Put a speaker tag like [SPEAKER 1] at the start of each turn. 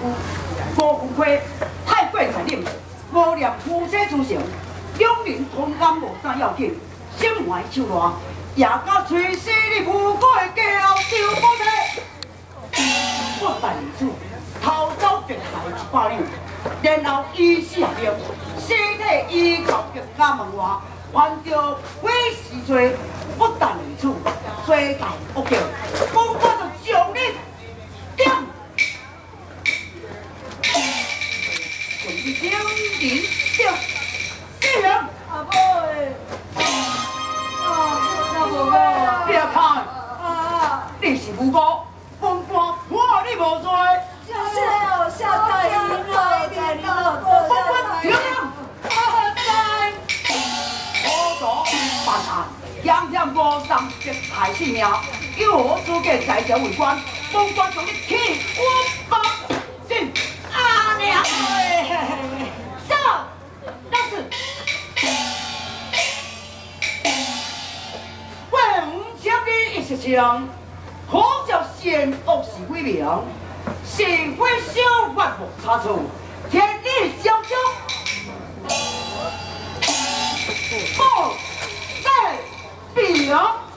[SPEAKER 1] 夫，辜负亏太贵才令，无念夫妻之情，两人同甘无啥要紧，心怀手乱，也甲随死你无辜的家后丢不体。我大儿子偷走别害一百两，然后以死下命，尸体依靠别家门外，还着毁尸罪，不但如此，罪大恶极，我我就将你点。准备精灵掉，死人。
[SPEAKER 2] 阿婆诶，啊，那无个，
[SPEAKER 1] 别看，
[SPEAKER 2] 啊，
[SPEAKER 1] 你是无辜，本官判你无罪。
[SPEAKER 2] 谢谢哦，谢太您了，太您了，
[SPEAKER 1] 本官停了。
[SPEAKER 2] 阿太，
[SPEAKER 1] 我做办案，样样无上别害性命，有我资格在朝为官，本官从你起我毋接你一时枪，可叫善恶是鬼名，是鬼小法无差错，天地相中。报，再平。